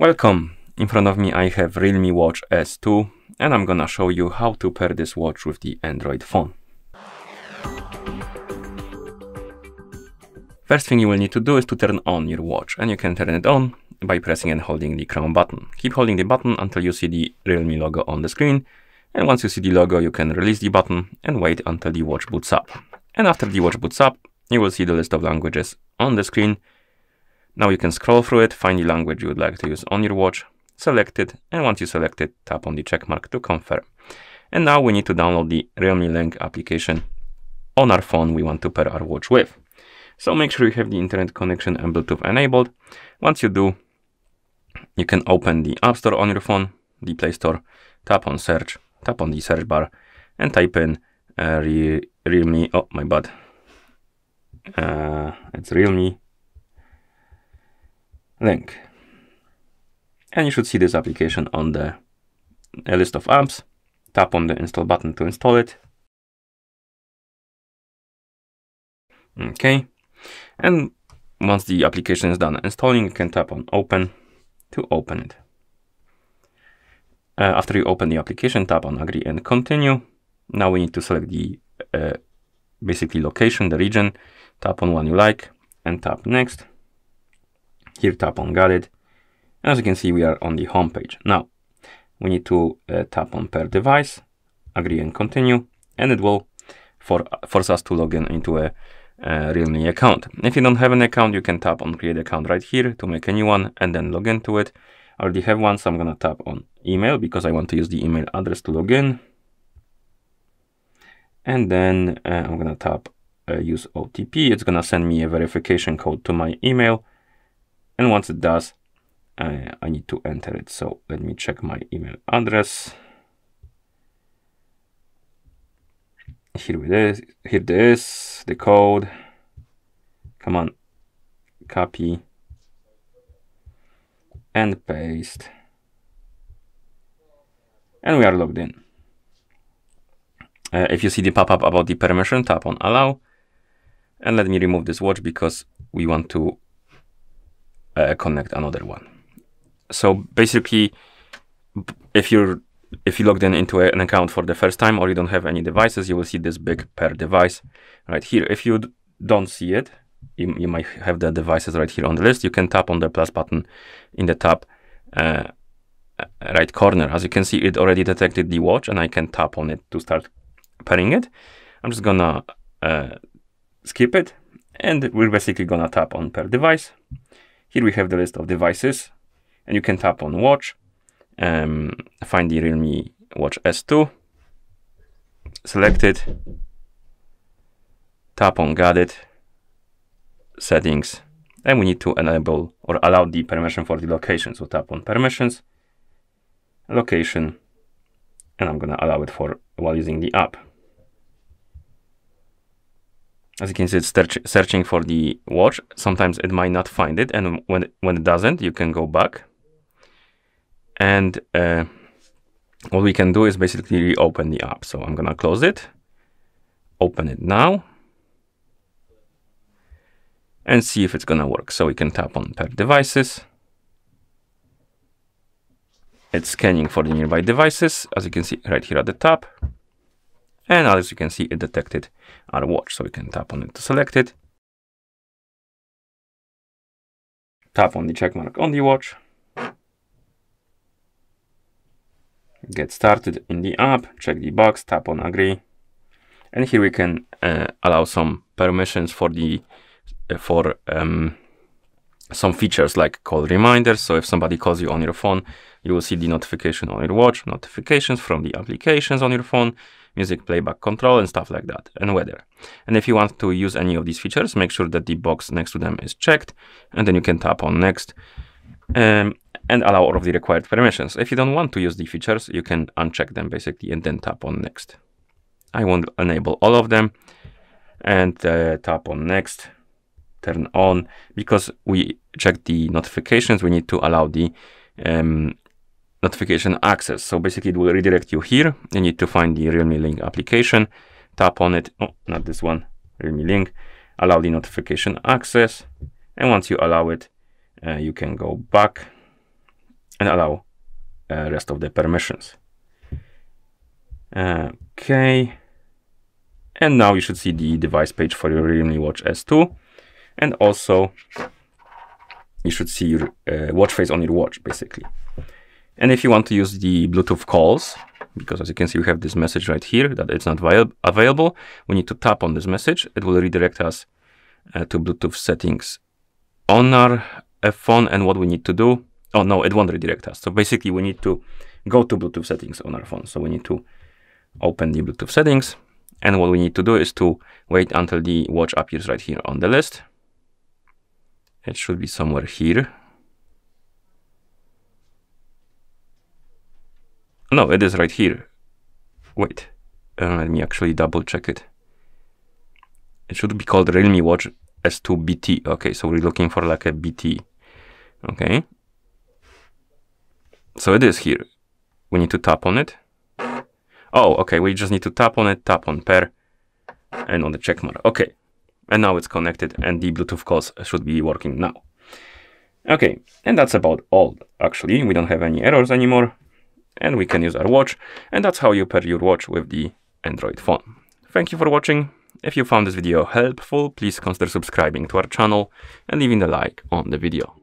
Welcome! In front of me I have Realme Watch S2 and I'm gonna show you how to pair this watch with the Android phone. First thing you will need to do is to turn on your watch and you can turn it on by pressing and holding the crown button. Keep holding the button until you see the Realme logo on the screen and once you see the logo you can release the button and wait until the watch boots up. And after the watch boots up you will see the list of languages on the screen now you can scroll through it, find the language you would like to use on your watch, select it, and once you select it, tap on the check mark to confirm. And now we need to download the Realme Link application on our phone we want to pair our watch with. So make sure you have the internet connection and Bluetooth enabled. Once you do, you can open the App Store on your phone, the Play Store, tap on search, tap on the search bar, and type in uh, Re Realme, oh my bad, uh, it's Realme link. And you should see this application on the list of apps. Tap on the install button to install it. Okay. And once the application is done installing, you can tap on open to open it. Uh, after you open the application, tap on agree and continue. Now we need to select the uh, basically location, the region, tap on one you like and tap next. Here tap on got it. As you can see, we are on the home page. Now, we need to uh, tap on Per device, agree and continue, and it will for, force us to log in into a, a Realme account. If you don't have an account, you can tap on create account right here to make a new one and then log into it. I already have one, so I'm gonna tap on email because I want to use the email address to log in. And then uh, I'm gonna tap uh, use OTP. It's gonna send me a verification code to my email and once it does, I, I need to enter it. So let me check my email address. Here it is. Here it is. The code. Come on. Copy. And paste. And we are logged in. Uh, if you see the pop-up about the permission, tap on allow. And let me remove this watch because we want to uh, connect another one. So basically, if you're if you logged in into an account for the first time or you don't have any devices, you will see this big pair device right here. If you don't see it, you, you might have the devices right here on the list. You can tap on the plus button in the top uh, right corner. As you can see, it already detected the watch and I can tap on it to start pairing it. I'm just gonna uh, skip it and we're basically gonna tap on per device here we have the list of devices and you can tap on watch, um, find the Realme Watch S2, select it, tap on got it, settings, and we need to enable or allow the permission for the location. So tap on permissions, location, and I'm gonna allow it for while using the app. As you can see, it's search searching for the watch. Sometimes it might not find it, and when when it doesn't, you can go back. And uh, what we can do is basically reopen the app. So I'm gonna close it, open it now, and see if it's gonna work. So we can tap on pair devices. It's scanning for the nearby devices, as you can see right here at the top. And as you can see, it detected our watch. So we can tap on it to select it. Tap on the check mark on the watch. Get started in the app, check the box, tap on agree. And here we can uh, allow some permissions for the uh, for um, some features like call reminders. So if somebody calls you on your phone, you will see the notification on your watch, notifications from the applications on your phone, music playback control and stuff like that, and weather. And if you want to use any of these features, make sure that the box next to them is checked, and then you can tap on next um, and allow all of the required permissions. If you don't want to use the features, you can uncheck them basically and then tap on next. I won't enable all of them and uh, tap on next, turn on, because we check the notifications, we need to allow the um, notification access. So basically it will redirect you here. You need to find the Realme Link application, tap on it. Oh, not this one, Realme Link. Allow the notification access. And once you allow it, uh, you can go back and allow uh, rest of the permissions. Okay. And now you should see the device page for your Realme Watch S2. And also you should see your uh, watch face on your watch, basically. And if you want to use the Bluetooth calls, because as you can see, we have this message right here that it's not available. We need to tap on this message. It will redirect us uh, to Bluetooth settings on our uh, phone. And what we need to do, oh no, it won't redirect us. So basically we need to go to Bluetooth settings on our phone. So we need to open the Bluetooth settings. And what we need to do is to wait until the watch appears right here on the list. It should be somewhere here. No, it is right here. Wait, uh, let me actually double check it. It should be called Realme Watch S2 BT. Okay, so we're looking for like a BT. Okay. So it is here. We need to tap on it. Oh, okay, we just need to tap on it, tap on pair, and on the check mark. Okay, and now it's connected and the Bluetooth calls should be working now. Okay, and that's about all, actually. We don't have any errors anymore, and we can use our watch, and that's how you pair your watch with the Android phone. Thank you for watching. If you found this video helpful, please consider subscribing to our channel and leaving a like on the video.